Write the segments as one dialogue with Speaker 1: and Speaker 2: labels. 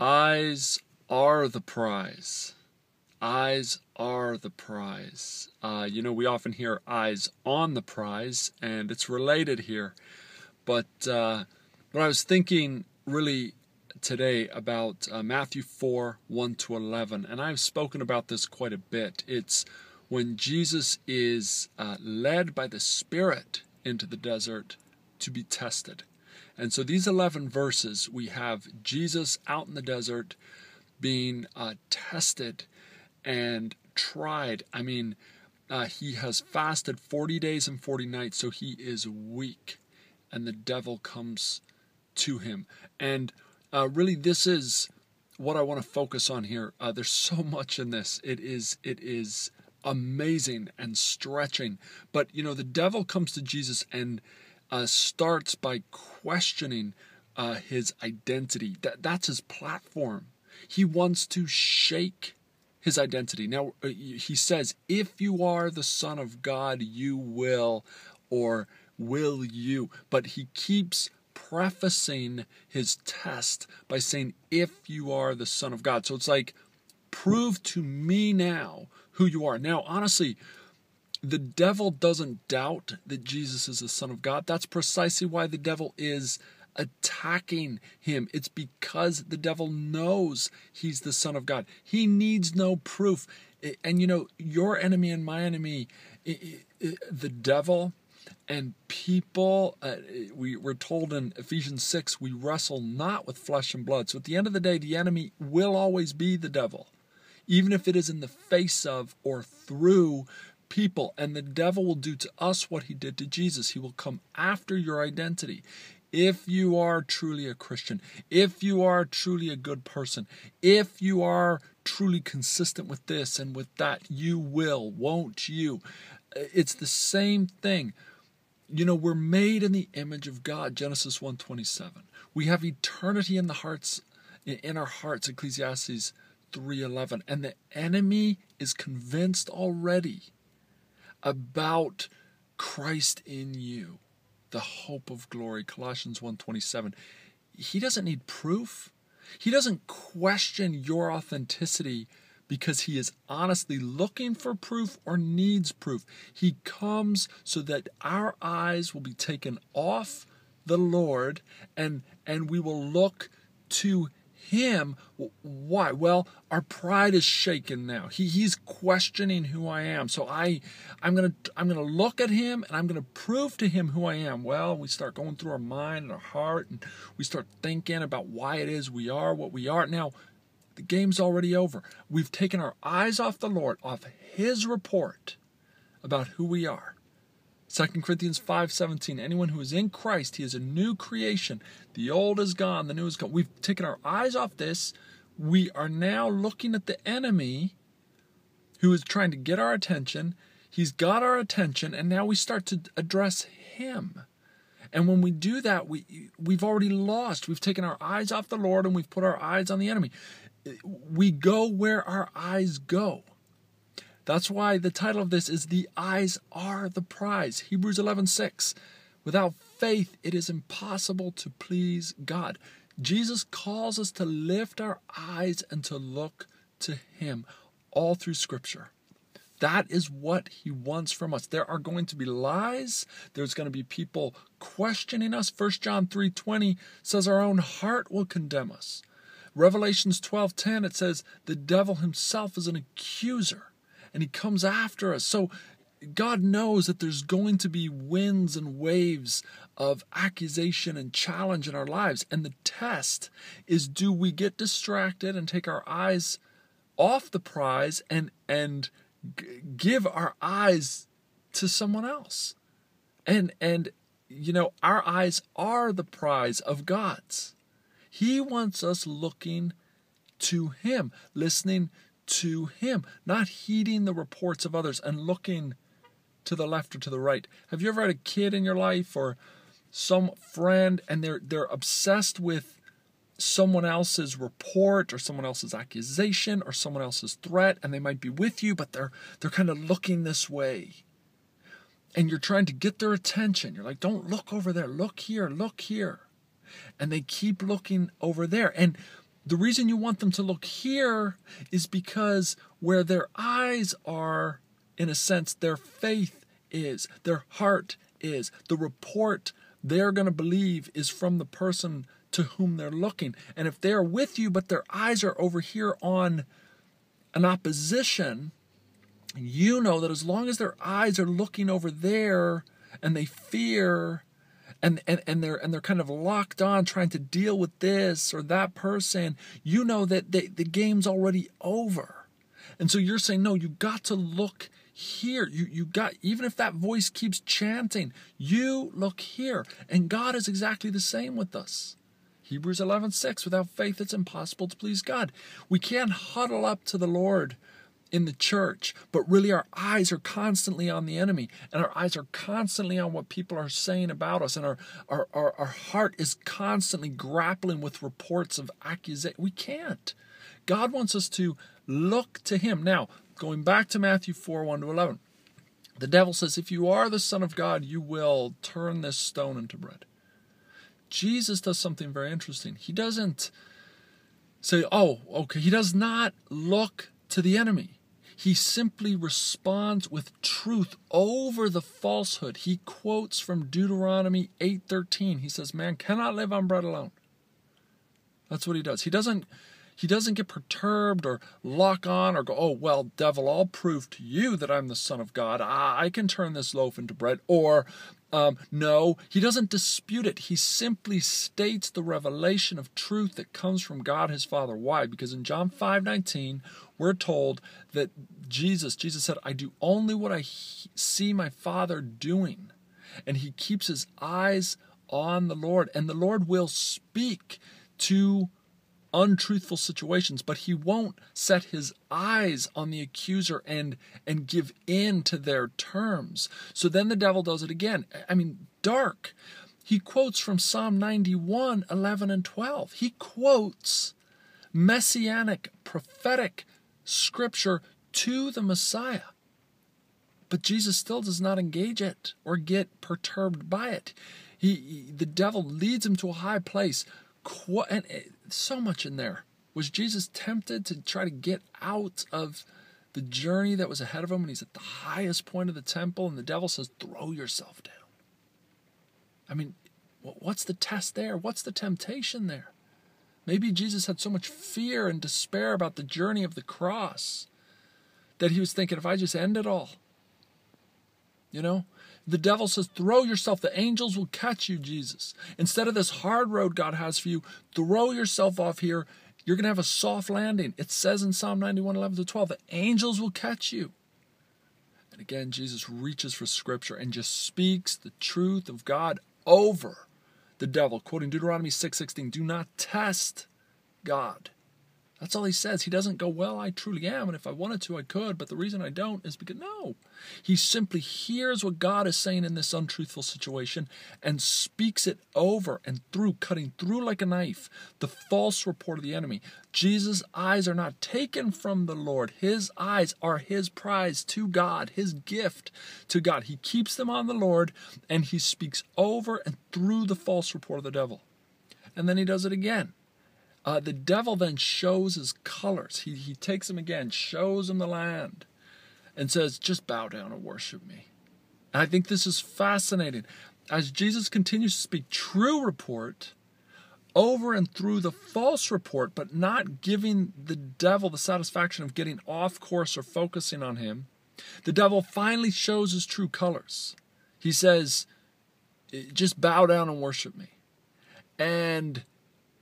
Speaker 1: Eyes are the prize. Eyes are the prize. Uh, you know, we often hear eyes on the prize, and it's related here. But uh, but I was thinking really today about uh, Matthew 4 1 to 11, and I've spoken about this quite a bit. It's when Jesus is uh, led by the Spirit into the desert to be tested. And so these 11 verses, we have Jesus out in the desert being uh, tested and tried. I mean, uh, he has fasted 40 days and 40 nights, so he is weak. And the devil comes to him. And uh, really, this is what I want to focus on here. Uh, there's so much in this. It is, it is amazing and stretching. But, you know, the devil comes to Jesus and uh, starts by questioning uh, his identity. That, that's his platform. He wants to shake his identity. Now, uh, he says, if you are the Son of God, you will, or will you. But he keeps prefacing his test by saying, if you are the Son of God. So it's like, prove to me now who you are. Now, honestly, the devil doesn't doubt that Jesus is the Son of God. That's precisely why the devil is attacking him. It's because the devil knows he's the Son of God. He needs no proof. And you know, your enemy and my enemy, the devil and people, uh, we were told in Ephesians 6, we wrestle not with flesh and blood. So at the end of the day, the enemy will always be the devil, even if it is in the face of or through people. And the devil will do to us what he did to Jesus. He will come after your identity. If you are truly a Christian, if you are truly a good person, if you are truly consistent with this and with that, you will, won't you? It's the same thing. You know, we're made in the image of God, Genesis 1:27. We have eternity in the hearts in our hearts, Ecclesiastes 3:11. And the enemy is convinced already about Christ in you, the hope of glory, Colossians 1:27. He doesn't need proof. He doesn't question your authenticity because he is honestly looking for proof or needs proof. He comes so that our eyes will be taken off the Lord and and we will look to him why? Well our pride is shaken now. He, he's questioning who i am. So i i'm gonna i'm gonna look at him and i'm gonna prove to him who i am. Well we start going through our mind and our heart and we start thinking about why it is we are what we are. Now the game's already over. We've taken our eyes off the lord off his report about who we are 2 Corinthians 5:17 Anyone who is in Christ, he is a new creation. The old is gone, the new is gone. We've taken our eyes off this. We are now looking at the enemy who is trying to get our attention. He's got our attention and now we start to address him. And when we do that, we we've already lost. We've taken our eyes off the Lord and we've put our eyes on the enemy. We go where our eyes go. That's why the title of this is The Eyes Are the Prize. Hebrews 11:6. Without faith it is impossible to please God. Jesus calls us to lift our eyes and to look to him all through scripture. That is what he wants from us. There are going to be lies. There's going to be people questioning us. 1 John 3:20 says our own heart will condemn us. Revelations 12:10 it says the devil himself is an accuser and he comes after us. So God knows that there's going to be winds and waves of accusation and challenge in our lives. And the test is do we get distracted and take our eyes off the prize and and give our eyes to someone else. And and you know, our eyes are the prize of God's. He wants us looking to him, listening to Him, not heeding the reports of others and looking to the left or to the right. Have you ever had a kid in your life or some friend and they're they're obsessed with someone else's report or someone else's accusation or someone else's threat and they might be with you but they're they're kind of looking this way. And you're trying to get their attention. You're like, "Don't look over there. Look here. Look here." And they keep looking over there. And the reason you want them to look here is because where their eyes are, in a sense, their faith is, their heart is, the report they're going to believe is from the person to whom they're looking. And if they're with you, but their eyes are over here on an opposition, you know that as long as their eyes are looking over there and they fear and, and, and they're and they're kind of locked on trying to deal with this or that person, you know that they, the game's already over. And so you're saying, no, you got to look here. You you got even if that voice keeps chanting, you look here. And God is exactly the same with us. Hebrews 11:6 without faith it's impossible to please God. We can't huddle up to the Lord in the church, but really our eyes are constantly on the enemy and our eyes are constantly on what people are saying about us and our our, our, our heart is constantly grappling with reports of accusation. We can't. God wants us to look to him. Now, going back to Matthew 4, 1 to 11. The devil says, If you are the Son of God, you will turn this stone into bread. Jesus does something very interesting. He doesn't say, Oh, okay. He does not look to the enemy. He simply responds with truth over the falsehood. He quotes from Deuteronomy 8:13. He says, "Man cannot live on bread alone." That's what he does. He doesn't he doesn't get perturbed or lock on or go, oh, well, devil, I'll prove to you that I'm the Son of God. I, I can turn this loaf into bread. Or, um, no, he doesn't dispute it. He simply states the revelation of truth that comes from God his Father. Why? Because in John 5 19, we're told that Jesus, Jesus said, I do only what I see my Father doing. And he keeps his eyes on the Lord. And the Lord will speak to untruthful situations, but he won't set his eyes on the accuser and and give in to their terms. So then the devil does it again. I mean, dark. He quotes from Psalm 91, 11 and 12. He quotes messianic, prophetic scripture to the Messiah. But Jesus still does not engage it or get perturbed by it. He, the devil leads him to a high place, and so much in there. Was Jesus tempted to try to get out of the journey that was ahead of him when he's at the highest point of the temple and the devil says, throw yourself down? I mean, what's the test there? What's the temptation there? Maybe Jesus had so much fear and despair about the journey of the cross that he was thinking, if I just end it all, you know, the devil says, Throw yourself. The angels will catch you, Jesus. Instead of this hard road God has for you, throw yourself off here. You're going to have a soft landing. It says in Psalm 91 11 to 12, the angels will catch you. And again, Jesus reaches for scripture and just speaks the truth of God over the devil, quoting Deuteronomy 6 16, do not test God. That's all he says. He doesn't go, Well, I truly am, and if I wanted to, I could, but the reason I don't is because, no. He simply hears what God is saying in this untruthful situation and speaks it over and through, cutting through like a knife the false report of the enemy. Jesus' eyes are not taken from the Lord, his eyes are his prize to God, his gift to God. He keeps them on the Lord and he speaks over and through the false report of the devil. And then he does it again. Uh, the devil then shows his colors. He, he takes him again, shows him the land, and says, Just bow down and worship me. And I think this is fascinating. As Jesus continues to speak true report over and through the false report, but not giving the devil the satisfaction of getting off course or focusing on him, the devil finally shows his true colors. He says, Just bow down and worship me. And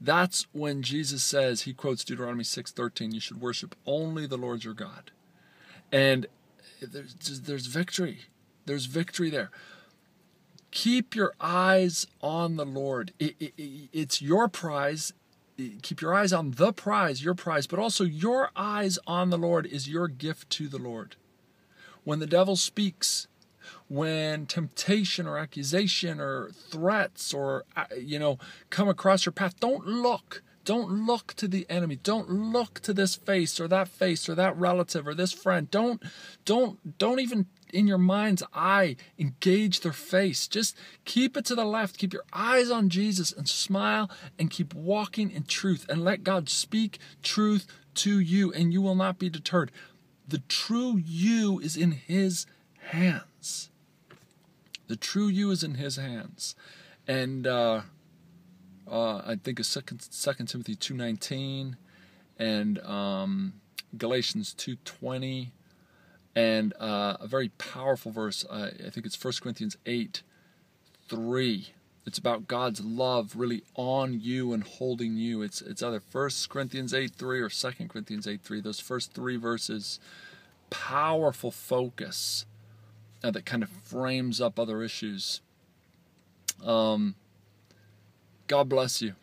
Speaker 1: that's when Jesus says, he quotes Deuteronomy 6:13, you should worship only the Lord your God. And there's, there's victory. There's victory there. Keep your eyes on the Lord. It, it, it, it's your prize. Keep your eyes on the prize, your prize, but also your eyes on the Lord is your gift to the Lord. When the devil speaks, when temptation or accusation or threats or uh, you know come across your path don't look don't look to the enemy don't look to this face or that face or that relative or this friend don't don't don't even in your mind's eye, engage their face. Just keep it to the left. Keep your eyes on Jesus and smile and keep walking in truth and let God speak truth to you and you will not be deterred. The true you is in His hands. The true you is in His hands. And uh, uh, I think of Second, Second Timothy 2.19 and um, Galatians 2.20 and uh, a very powerful verse. I think it's 1 Corinthians 8 3. It's about God's love really on you and holding you. It's it's either 1 Corinthians 8 3 or 2 Corinthians 8 3. Those first three verses, powerful focus uh, that kind of frames up other issues. Um, God bless you.